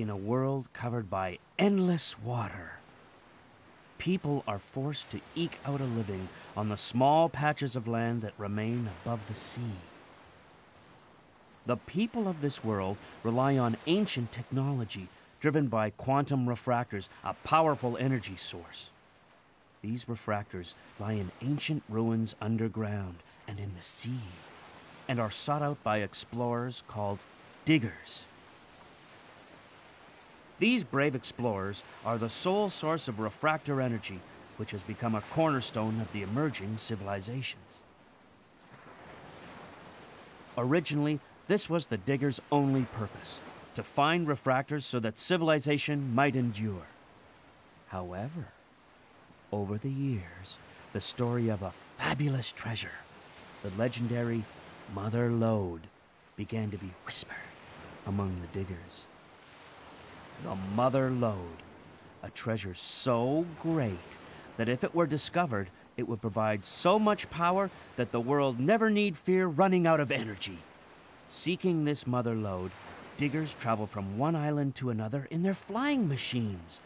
In a world covered by endless water, people are forced to eke out a living on the small patches of land that remain above the sea. The people of this world rely on ancient technology driven by quantum refractors, a powerful energy source. These refractors lie in ancient ruins underground and in the sea, and are sought out by explorers called diggers. These brave explorers are the sole source of refractor energy, which has become a cornerstone of the emerging civilizations. Originally, this was the diggers' only purpose to find refractors so that civilization might endure. However, over the years, the story of a fabulous treasure, the legendary Mother Lode, began to be whispered among the diggers. The Mother Lode, a treasure so great that if it were discovered, it would provide so much power that the world never need fear running out of energy. Seeking this Mother Lode, diggers travel from one island to another in their flying machines,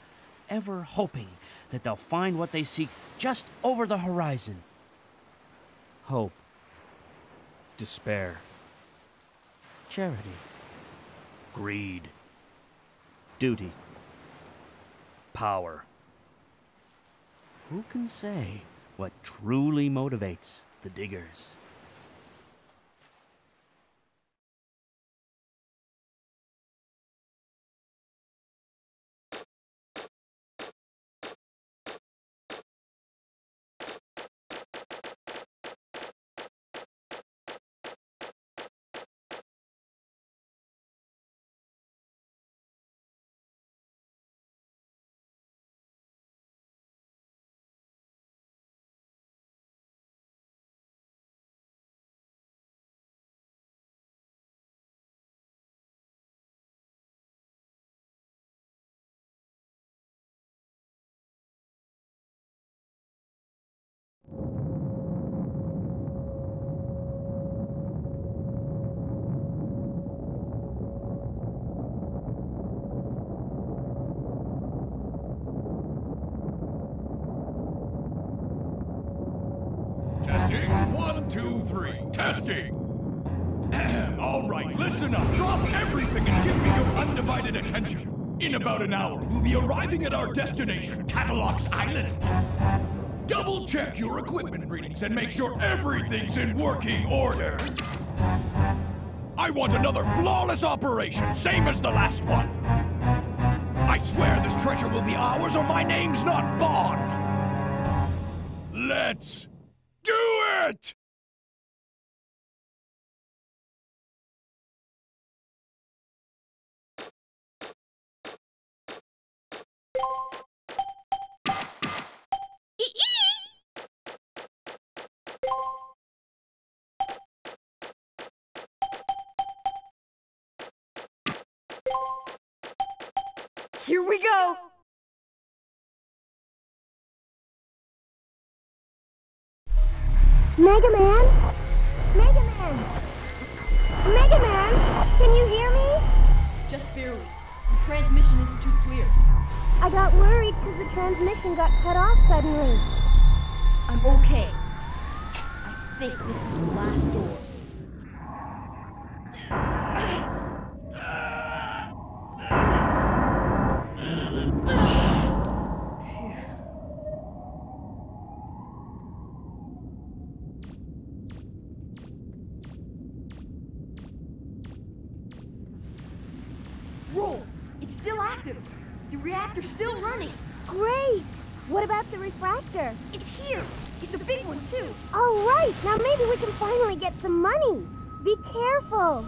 ever hoping that they'll find what they seek just over the horizon. Hope. Despair. Charity. Greed. Duty. Power. Who can say what truly motivates the diggers? Two, three. Testing. All right, listen up. Drop everything and give me your undivided attention. In about an hour, we'll be arriving at our destination, Kattelox Island. Double check your equipment readings and make sure everything's in working order. I want another flawless operation, same as the last one. I swear this treasure will be ours or my name's not Bonne. Let's do it! Here we go! Mega Man? Mega Man! Mega Man! Can you hear me? Just barely. The transmission isn't too clear. I got worried because the transmission got cut off suddenly. I'm okay. I think this is the last door. Roll! It's still active! The reactor's still running! Great! What about the refractor? It's here! It's a big one, too! All now maybe we can finally get some money. Be careful.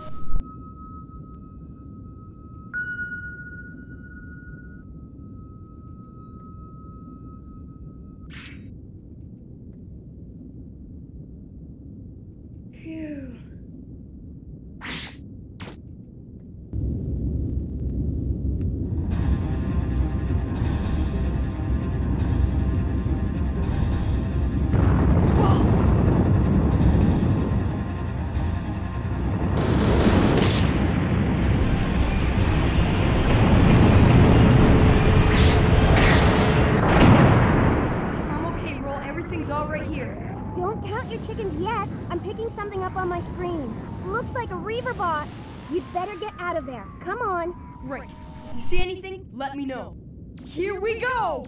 You see anything, let me know. Here we go!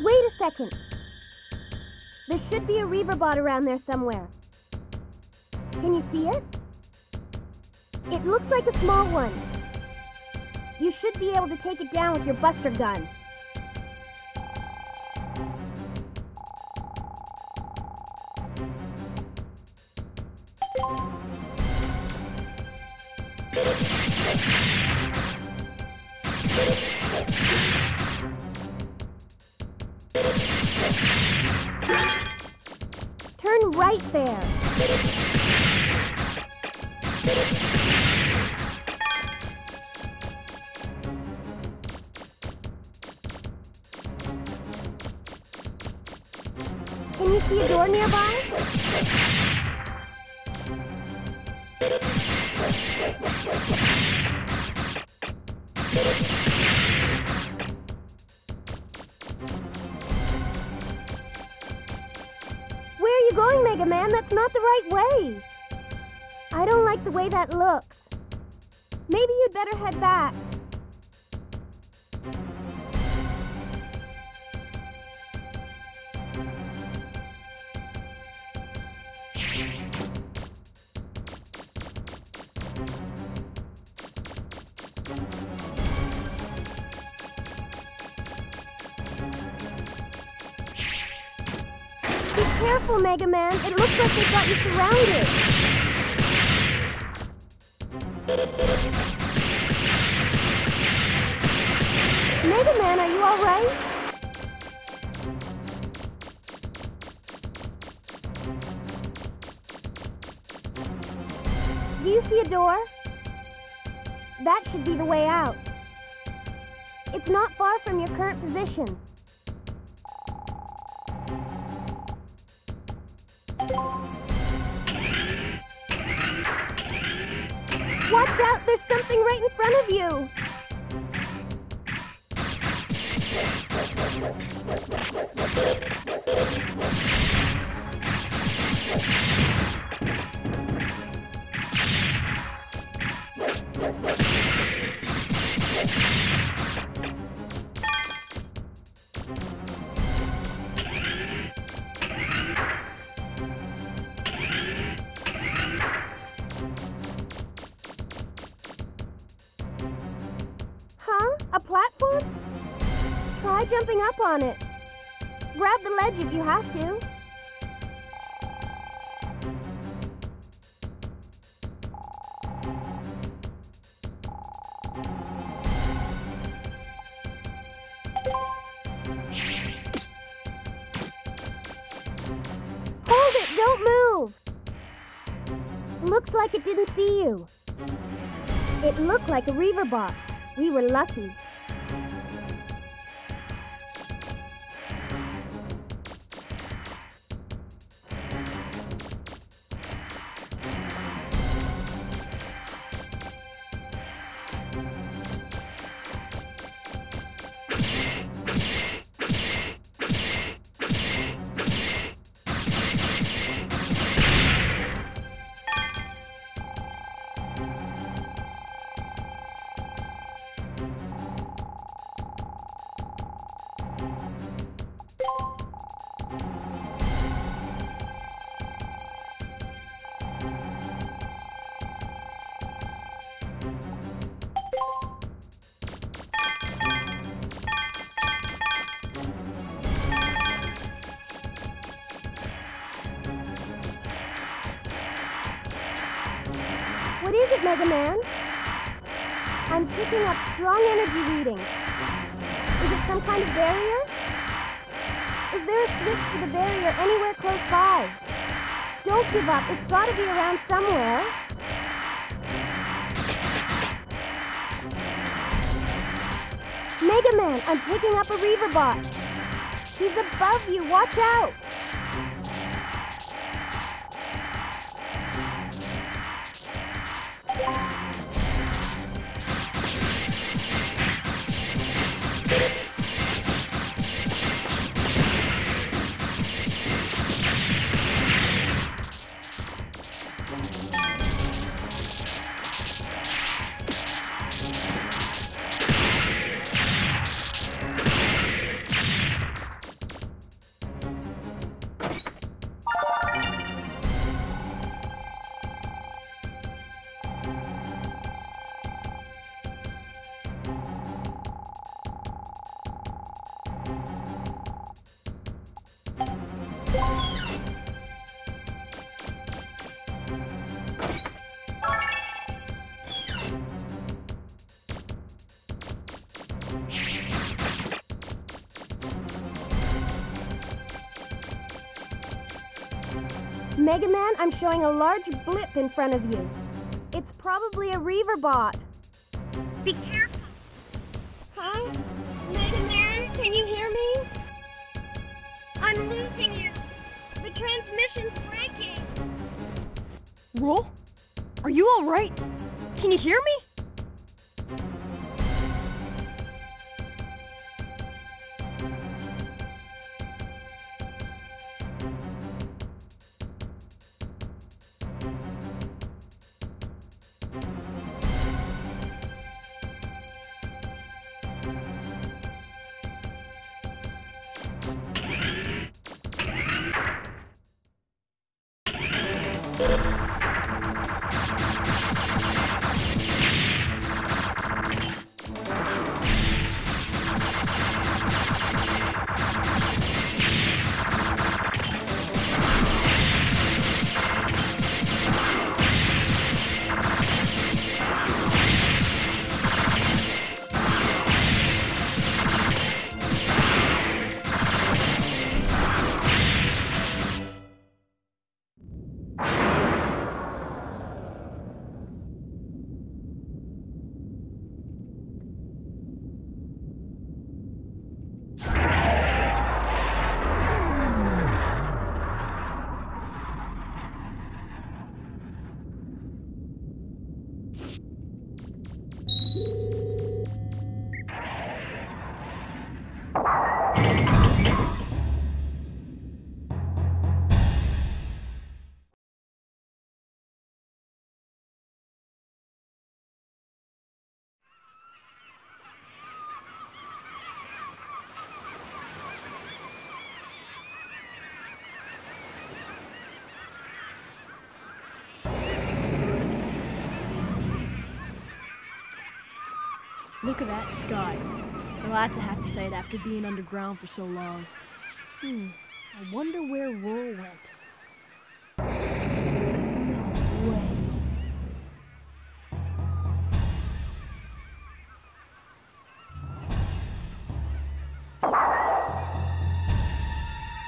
Wait a second. There should be a Reaver bot around there somewhere. Can you see it? It looks like a small one. You should be able to take it down with your buster gun. Turn right there. See a door nearby? Where are you going, Mega Man? That's not the right way. I don't like the way that looks. Maybe you'd better head back. Careful, Mega Man. It looks like they've got you surrounded. Mega Man, are you alright? Do you see a door? That should be the way out. It's not far from your current position. Watch out, there's something right in front of you. Jumping up on it. Grab the ledge if you have to. Hold it! Don't move! Looks like it didn't see you. It looked like a Reaver bot. We were lucky. What is it, Mega Man? I'm picking up strong energy readings. Is it some kind of barrier? Is there a switch to the barrier anywhere close by? Don't give up. It's gotta be around somewhere. Mega Man, I'm picking up a Reaver bot. He's above you. Watch out. Mega Man, I'm showing a large blip in front of you. It's probably a Reaver bot. Be careful. Huh? Mega Man, can you hear me? I'm losing you. The transmission's breaking. Roll? Are you alright? Can you hear me? Look at that sky. Well, that's a happy sight after being underground for so long. Hmm, I wonder where Roll went. No way.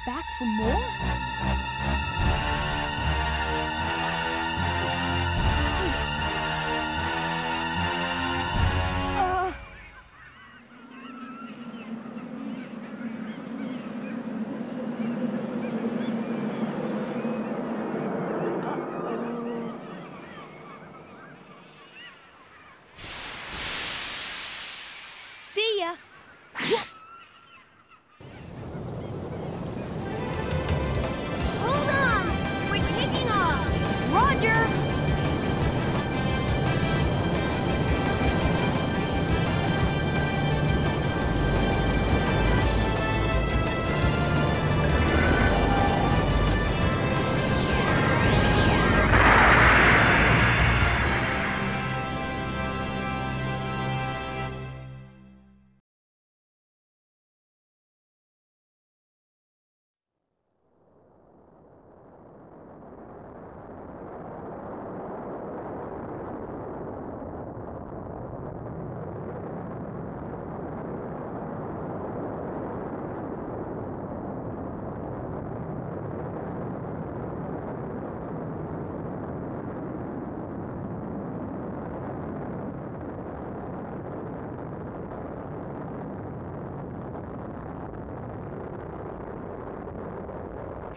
Back for more? Ya.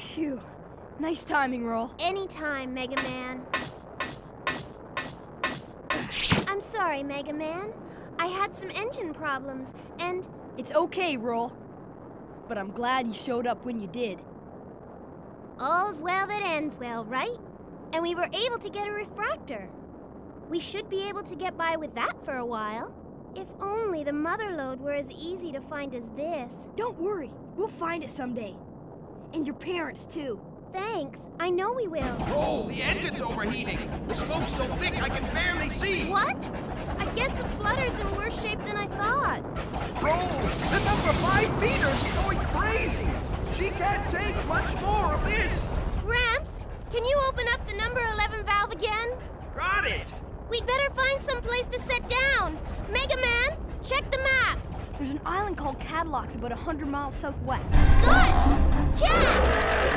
Phew. Nice timing, Roll. Anytime, Mega Man. I'm sorry, Mega Man. I had some engine problems, and It's okay, Roll. But I'm glad you showed up when you did. all's well that ends well, right? And we were able to get a refractor. We should be able to get by with that for a while. If only the mother lode were as easy to find as this. Don't worry, we'll find it someday. And your parents, too. Thanks. I know we will. Roll, the engine's overheating. The smoke's so thick I can barely see. What? I guess the flutter's in worse shape than I thought. Roll, the number five beater's going crazy. She can't take much more of this. Gramps, can you open up the number 11 valve again? Got it. We'd better find some place to sit down. Mega Man, check the map. There's an island called Kattelox about 100 miles southwest. Good! Check!